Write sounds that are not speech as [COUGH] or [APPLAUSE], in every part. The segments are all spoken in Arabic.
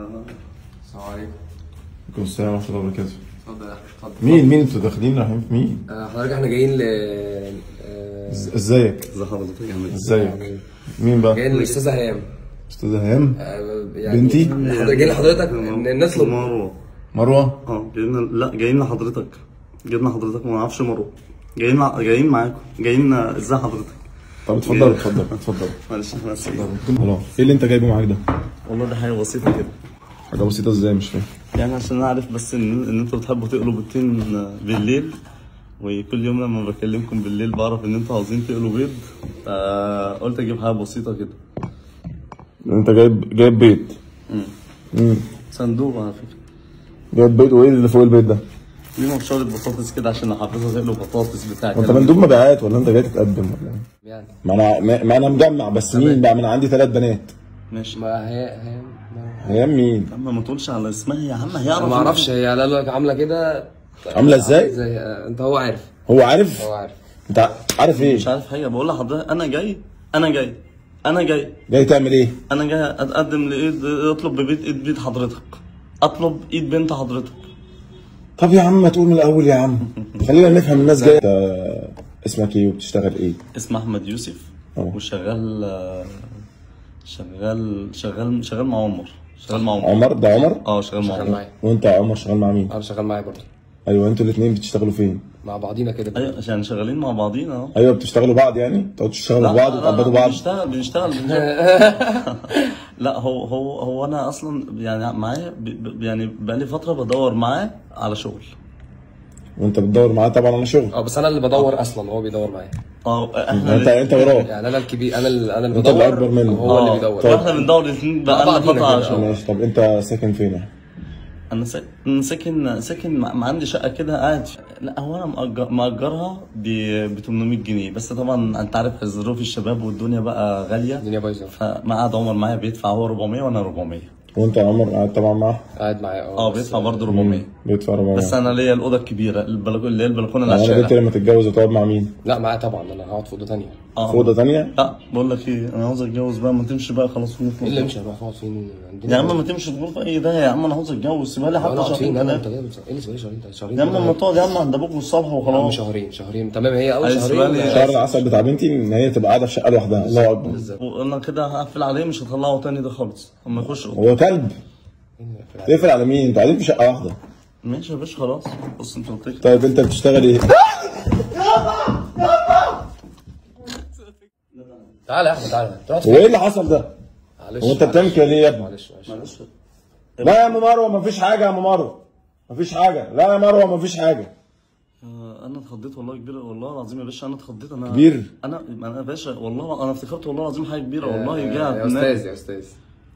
السلام عليكم. عليكم السلام ورحمة الله وبركاته. اتفضل يا احمد اتفضل. مين مين أنتوا داخلين رايحين؟ في مين؟ آه، حضرتك إحنا جايين ل آه، ازيك؟ ازي حضرتك يا عماد ازيك؟ مين بقى؟ جايين للاستاذه هيام. أستاذة هيام؟ آه، يعني بنتي؟ جايين لحضرتك؟ لو مروة. مروة؟ آه جايين لا جايين لحضرتك. جايين لحضرتك ما أعرفش مروة. جايين مع... جايين معاكم. جايين ازي حضرتك؟ طب اتفضل [LAUGHS] اتفضل اتفضل معلش إحنا اسفين خلاص إيه اللي أنت جايبه معاك ده؟ والله ده حاجة بسيطة كده. حاجة بسيطة إزاي؟ مش فاهم. يعني عشان أنا عارف بس ان إن أنتوا بتحبوا تقلوا بيضتين بالليل وكل يوم لما بكلمكم بالليل بعرف إن أنتوا عاوزين تقلوا بيض فقلت أجيب حاجة بسيطة كده. أنت جايب جايب بيض. امم صندوق على فكرة. جايب بيض وإيه اللي فوق البيض ده؟ دي مبشره بطاطس كده عشان احافظها تقلوا بطاطس بتاع أنت مندوب مبيعات ولا أنت جاي تتقدم ولا إيه؟ يعني. ما أنا ما ما أنا مجمع بس مين بقى؟ ما أنا عندي ثلاث بنات. ماشي. ما هي هي ما- هيام مين؟ اما ما تقولش على اسمها يا عم هيعرف أنا ما أعرفش هي لا لا عاملة كده عاملة إزاي؟ زي آه، أنت هو عارف هو عارف؟ هو عارف أنت عارف إيه؟ مش عارف حاجة بقول لحضرتك أنا جاي أنا جاي أنا جاي جاي تعمل إيه؟ أنا جاي أتقدم لإيد أطلب ببيت إيد بيت حضرتك أطلب إيد بنت حضرتك طب يا عم ما تقول من الأول يا عم خلينا نفهم الناس جاية اسمك إيه وبتشتغل إيه؟ اسمه أحمد يوسف أه. وشغال شغال شغال شغال مع عمر شغال مع عمر. عمر؟ ده عمر؟ آه شغال مع شغال عمر. معايا. وانت يا عمر شغال مع مين؟ أنا شغال معايا برضه. أيوه أنتوا الاثنين بتشتغلوا فين؟ مع بعضينا كده. أيوه عشان شغالين مع بعضينا. اهو أيوه بتشتغلوا بعض يعني؟ تقعدوا تشتغلوا لا، بعض وتقبضوا بعض؟ بنشتغل بنشتغل بنشتغل. [LAUGHS] لا هو هو هو أنا أصلا يعني معايا ب- ب- يعني بقالي فترة بدور معاه على شغل. وانت بتدور معاه طبعا على شغل. آه بس أنا اللي بدور أصلا هو بيدور معايا. آه إحنا انت انت وراه. يعني أنا الكبير أنا اللي أنا اللي انت اللي بدور أكبر منه. هو اللي آه، بيدور. طب. وإحنا بندور الاثنين بقى لنا بعضينا فترة على شغل. ماشي طب انت ساكن فين؟ يعني؟ أنا ساكن أنا ساكن ساكن مع مع عندي شقة كده قاعد. لا هو أنا مأجر مأجرها ب 800 جنيه. بس طبعا انت عارف ظروف الشباب والدنيا بقى غالية. الدنيا بايظة. فما قعد عمر معايا بيدفع هو 400 وأنا 400 وانت يا عمر قاعد طبعا معاه؟ قاعد معايا آه. بس- بيدفع برضه 400 بيدفع 400 بس أنا ليا الأوضة الكبيرة البلكونة اللي هي البلكونة اللي على يعني انت الشارع لما تتجوز وتقعد مع مين؟ لا معايا طبعا أنا هقعد في أوضة ثانية في آه أوضة ثانية؟ لا بقول لك إيه أنا عاوز أتجوز بقى ما تمشي بقى خلاص. ونخلص إيه اللي مش هنروح نقعد فين عندنا يا عم ما تمشي تقول في اي ده؟ يا عم أنا عاوز أتجوز سيبها لي لا، حتى شهرين فين أنا أنت إيه اللي شهرين انت شهرين يا عم ما تقعد يا عم عند أبوك والصبح وخلاص. شهرين شهرين. تمام هي أول شهرين بالي- شهر العسل بتاع بنتي إن هي تبقى قاعدة في شقة لوحدها. الله أكبر. وأنا كده هقفل عليه مش هطلعه تاني ده خالص. أما يخش هو كلب. تقفل على مين؟ أنتوا قاعدين في شقة واحدة. ماشي يا باشا خلاص. بص انت قلت طيب انت بتشتغل إيه؟ تعالى يا أحمد تعالى هو إيه اللي حصل ده؟ معلش هو انت بتعمل كده ليه يا ابني؟ معلش معلش. لا يا ام مروة مفيش حاجة يا ام مروة. مفيش حاجة. لا يا مروة مفيش حاجة. آه، أنا اتخضيت والله كبير. والله العظيم يا باشا أنا اتخضيت. أنا كبير؟ أنا أنا يا باشا والله أنا افتكرت والله العظيم حاجة كبيرة. والله يا أستاذ يا أستاذ.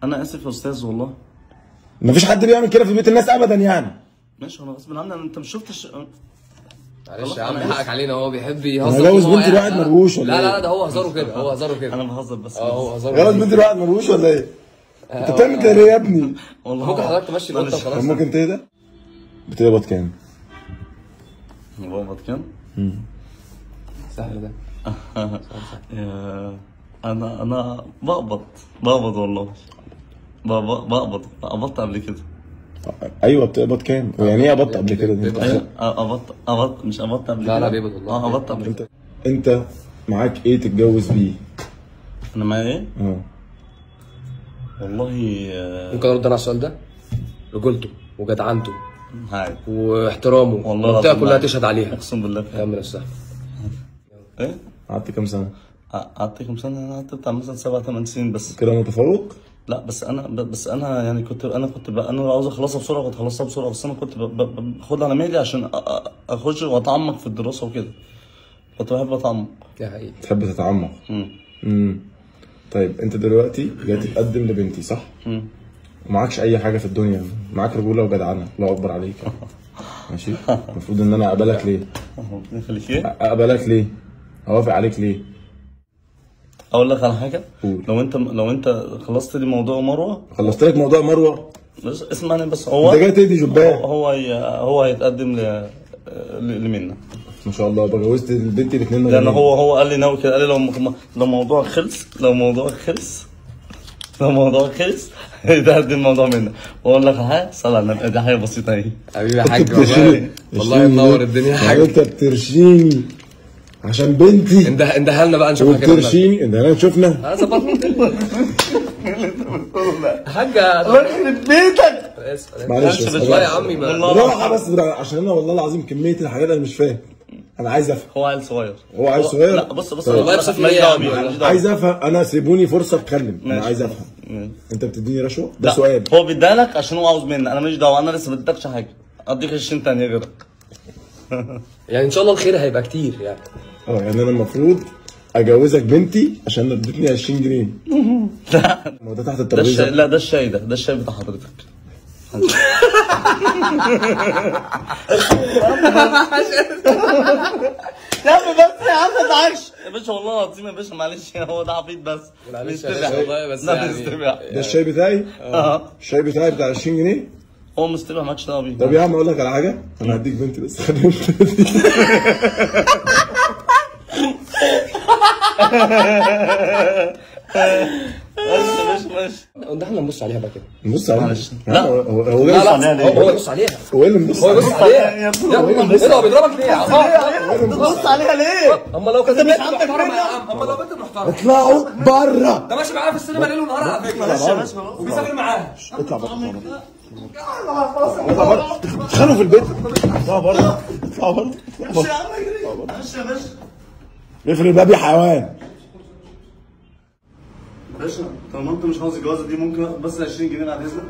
أنا آسف يا أستاذ والله. مفيش حد بيعمل كده في بيت الناس ابدا يعني. ماشي أنا غصب عني أنت مش شفتش؟ معلش يا عم حقك علينا. هو بيحب أنا يهزر جوز ما هو بنتي قاعد. لواحد مروش ولا لا لا إيه؟ لا ده هو هزاره كده هو هزاره كده. أنا بهزر بس آه هو هزاره جوز. بنتي لواحد مروش ولا إيه؟ أنت بتعمل كده ليه يا ابني؟ والله. ممكن حضرتك تمشي القطة وخلاص. ممكن تهدى؟ بتقبض كام؟ بابا كام؟ سهل ده. [LAUGHS] أنا أنا بقبض بقبض والله. بقبض قبضت قبل كده أيوه بتقبض كام؟ ويعني إيه قبضت قبل كده؟ دي؟ أيوه قبضت قبضت مش قبضت قبل لا، كده لا، بيقبض والله. آه قبضت قبل انت كده أنت معاك إيه تتجوز بيه؟ أنا معايا إيه؟ آه والله آه، ممكن أرد أنا على السؤال ده رجولته وجدعنته عادي واحترامه والله المنطقة كلها. تشهد عليها أقسم بالله كمل يا أستاذ إيه؟ قعدت كام سنة؟ قعدت كام سنة؟ أنا قعدت بتاع مثلا سبع ثمان سنين بس كده متفوق؟ لا بس أنا بس أنا يعني كنت أنا كنت بقى أنا عاوز أخلصها بسرعة كنت خلصتها بسرعة بس أنا كنت ب- ب- باخدها على ميلي عشان أخش وأتعمق في الدراسة وكده كنت بحب أتعمق دي حقيقي تحب تتعمق مم. امم طيب أنت دلوقتي جاي تتقدم لبنتي صح؟ مم. ومعكش أي حاجة في الدنيا معاك رجولة وجدعنة الله أكبر عليك [LAUGHS] ماشي المفروض إن أنا أقبلك ليه؟ [LAUGHS] ربنا يخليك إيه؟ أقبلك ليه؟ أوافق عليك ليه؟ أقول لك على حاجة. قول. لو أنت لو أنت خلصت لي موضوع مروة. خلصت لك موضوع مروة؟ بس اسمعني بس. هو أنت جاي تدي هو جباه هو, ي- هو هيتقدم ل لمنى ما شاء الله. بقى جوزت البنت الاثنين لأن هو هو قال لي ناوي كده. قال لي لو لو موضوع خلص لو موضوع خلص الموضوع خلص [LAUGHS] ده قد الموضوع منه واقول لك ها صلى على النبي. دي حاجة بسيطة أهي. حبيبي يا حاج والله. والله منور الدنيا يا حاج. انت بترشيني. عشان بنتي. انده انده لنا بقى نشوف حاجة كده وبترشيني شفنا. انا ظبطنا. حاجة. الله يخرب بيتك معلش. بس والله يا عمي بالراحه بس بالراحة، عشان أنا والله العظيم كمية الحاجات أنا مش فاهم. أنا عايز أفهم. هو عيل صغير. هو عيل صغير؟ لا بص بص طيب. والله يا دعوة عم؟ بيه ماليش دعوة. عايز أفهم. أنا سيبوني فرصة أتكلم. أنا. عايز أفهم. ماشي. أنت بتديني رشوة؟ ده سؤال. هو بيدالك عشان هو عاوز مني أنا ماليش دعوة. أنا لسه ما اديتكش حاجة. أديك 20 تانية غيرك. [LAUGHS] يعني إن شاء الله الخير هيبقى كتير يعني. آه يعني أنا المفروض أجوزك بنتي عشان اديتني 20 جنيه. لا. ما هو ده تحت ده الترابيزة. لا ده الشاي ده ده الشاي بتاع حضرتك. يا عم بس يا عم ما تزعلش يا باشا والله العظيم يا باشا معلش هو ده عبيط بس. معلش يا مستبع. باشا والله بس لا يعني- ده الشاي بتاعي؟ آه. الشاي بتاعي بتاع 20 جنيه؟ هو مستبع مالكش دعوه بيه طب يا عم أقول لك على حاجة. أنا هديك بنتي بس خليهم [LAUGHS] ماشي ماشي ماشي ده إحنا نبص عليها بقى كده. بص عليها؟ معلش. لا. هو هو هو لا عليها ليه؟ هو هو يبص عليها. هو إيه اللي مبص هو يبص عليها؟ عليها. يا يا ابني. ابني إيه ده؟ هو بيضربك ليه؟ يا عم بص عليها ليه؟ أما لو كانت مش عندك أما لو بنت محترمة. اطلعوا بره ده ماشي معاها في السينما ليل ونهار على فكرة. وبيسافر معاها اطلع بره اطلع بره اتخانقوا في البيت. اطلع بره اطلع بره عم اجري. ماشي يا باشا. اقفل الباب يا حيوان. باشا طالما انت مش عاوز الجوازة دي ممكن بس 20 جنيه بعد إذنك.